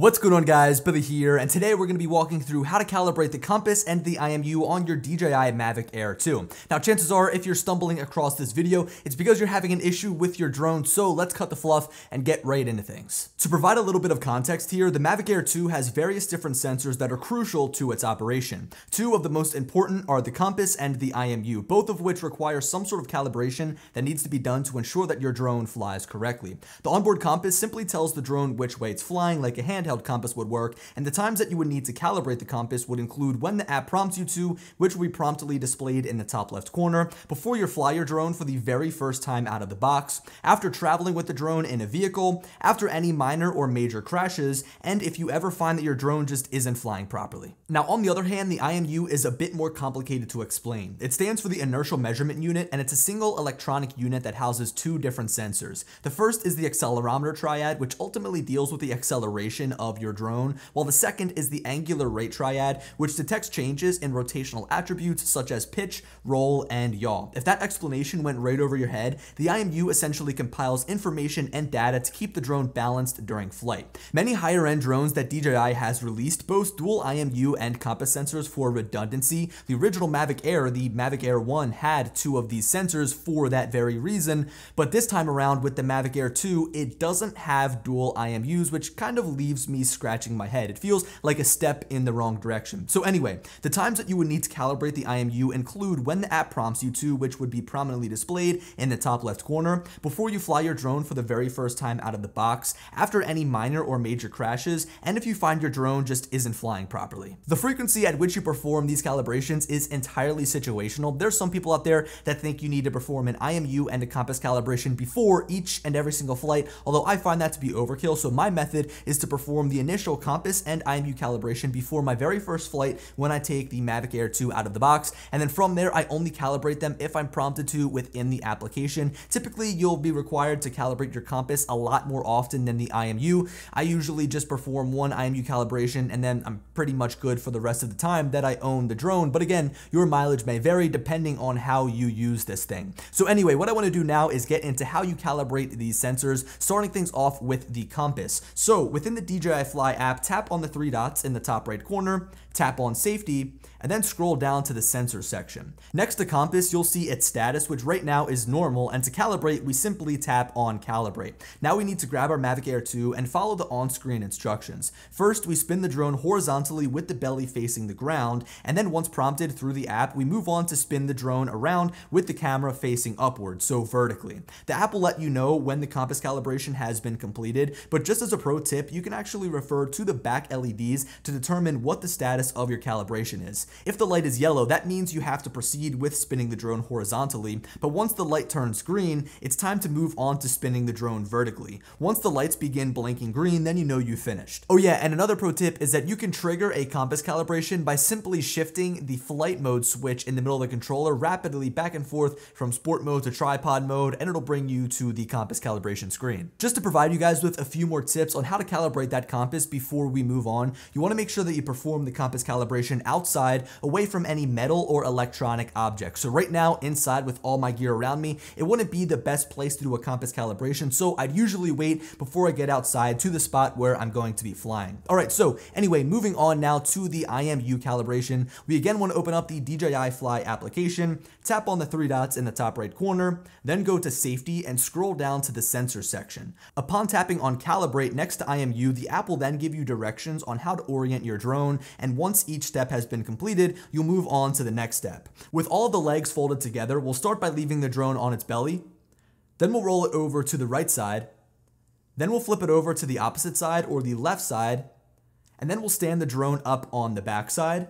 What's going on guys, Billy here, and today we're going to be walking through how to calibrate the compass and the IMU on your DJI Mavic Air 2. Now chances are if you're stumbling across this video, it's because you're having an issue with your drone, so let's cut the fluff and get right into things. To provide a little bit of context here, the Mavic Air 2 has various different sensors that are crucial to its operation. Two of the most important are the compass and the IMU, both of which require some sort of calibration that needs to be done to ensure that your drone flies correctly. The onboard compass simply tells the drone which way it's flying like a handheld handheld compass would work, and the times that you would need to calibrate the compass would include when the app prompts you to, which will be promptly displayed in the top left corner, before you fly your drone for the very first time out of the box, after traveling with the drone in a vehicle, after any minor or major crashes, and if you ever find that your drone just isn't flying properly. Now, on the other hand, the IMU is a bit more complicated to explain. It stands for the Inertial Measurement Unit, and it's a single electronic unit that houses two different sensors. The first is the accelerometer triad, which ultimately deals with the acceleration of your drone, while the second is the angular rate triad, which detects changes in rotational attributes such as pitch, roll, and yaw. If that explanation went right over your head, the IMU essentially compiles information and data to keep the drone balanced during flight. Many higher end drones that DJI has released boast dual IMU and compass sensors for redundancy. The original Mavic Air, the Mavic Air 1, had two of these sensors for that very reason, but this time around with the Mavic Air 2, it doesn't have dual IMUs, which kind of leaves me scratching my head. It feels like a step in the wrong direction. So anyway, the times that you would need to calibrate the IMU include when the app prompts you to, which would be prominently displayed in the top left corner, before you fly your drone for the very first time out of the box, after any minor or major crashes, and if you find your drone just isn't flying properly. The frequency at which you perform these calibrations is entirely situational. There's some people out there that think you need to perform an IMU and a compass calibration before each and every single flight, although I find that to be overkill, so my method is to perform perform the initial compass and IMU calibration before my very first flight when I take the Mavic Air 2 out of the box. And then from there, I only calibrate them if I'm prompted to within the application. Typically, you'll be required to calibrate your compass a lot more often than the IMU. I usually just perform one IMU calibration and then I'm pretty much good for the rest of the time that I own the drone. But again, your mileage may vary depending on how you use this thing. So anyway, what I want to do now is get into how you calibrate these sensors, starting things off with the compass. So within the DJI Fly app, tap on the three dots in the top right corner, tap on safety, and then scroll down to the sensor section. Next to compass, you'll see its status, which right now is normal, and to calibrate, we simply tap on calibrate. Now we need to grab our Mavic Air 2 and follow the on-screen instructions. First, we spin the drone horizontally with the belly facing the ground, and then once prompted through the app, we move on to spin the drone around with the camera facing upward, so vertically. The app will let you know when the compass calibration has been completed, but just as a pro tip, you can actually refer to the back LEDs to determine what the status of your calibration is. If the light is yellow, that means you have to proceed with spinning the drone horizontally, but once the light turns green, it's time to move on to spinning the drone vertically. Once the lights begin blinking green, then you know you finished. Oh yeah, and another pro tip is that you can trigger a compass calibration by simply shifting the flight mode switch in the middle of the controller rapidly back and forth from sport mode to tripod mode, and it'll bring you to the compass calibration screen. Just to provide you guys with a few more tips on how to calibrate that compass before we move on, you wanna make sure that you perform the compass calibration outside outside, away from any metal or electronic objects. So right now, inside with all my gear around me, it wouldn't be the best place to do a compass calibration, so I'd usually wait before I get outside to the spot where I'm going to be flying. All right, so anyway, moving on now to the IMU calibration. We again want to open up the DJI Fly application, tap on the three dots in the top right corner, then go to safety and scroll down to the sensor section. Upon tapping on calibrate next to IMU, the app will then give you directions on how to orient your drone, and once each step has been completed, you'll move on to the next step. With all the legs folded together, we'll start by leaving the drone on its belly, then we'll roll it over to the right side, then we'll flip it over to the opposite side or the left side, and then we'll stand the drone up on the back side,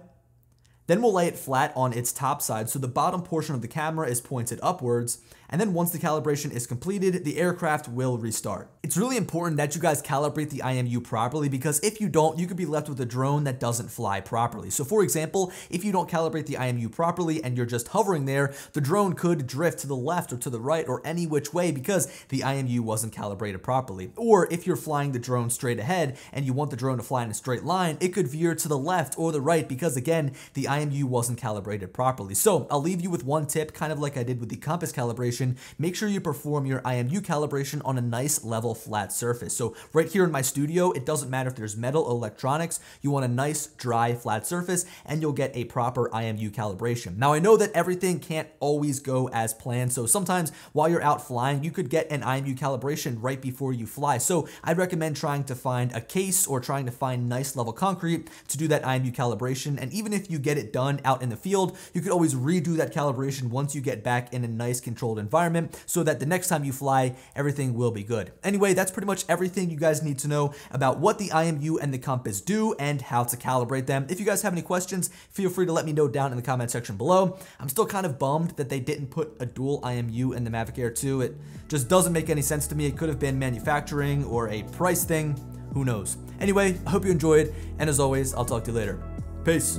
then we'll lay it flat on its top side so the bottom portion of the camera is pointed upwards, and then once the calibration is completed, the aircraft will restart. It's really important that you guys calibrate the IMU properly because if you don't, you could be left with a drone that doesn't fly properly. So for example, if you don't calibrate the IMU properly and you're just hovering there, the drone could drift to the left or to the right or any which way because the IMU wasn't calibrated properly. Or if you're flying the drone straight ahead and you want the drone to fly in a straight line, it could veer to the left or the right because again, the IMU wasn't calibrated properly. So I'll leave you with one tip, kind of like I did with the compass calibration calibration, make sure you perform your IMU calibration on a nice level flat surface. So right here in my studio, it doesn't matter if there's metal electronics, you want a nice dry flat surface and you'll get a proper IMU calibration. Now I know that everything can't always go as planned, so sometimes while you're out flying, you could get an IMU calibration right before you fly. So I'd recommend trying to find a case or trying to find nice level concrete to do that IMU calibration. And even if you get it done out in the field, you could always redo that calibration once you get back in a nice controlled environment so that the next time you fly, everything will be good. Anyway, that's pretty much everything you guys need to know about what the IMU and the compass do and how to calibrate them. If you guys have any questions, feel free to let me know down in the comment section below. I'm still kind of bummed that they didn't put a dual IMU in the Mavic Air 2. It just doesn't make any sense to me. It could have been manufacturing or a price thing. Who knows? Anyway, I hope you enjoyed, and as always, I'll talk to you later. Peace.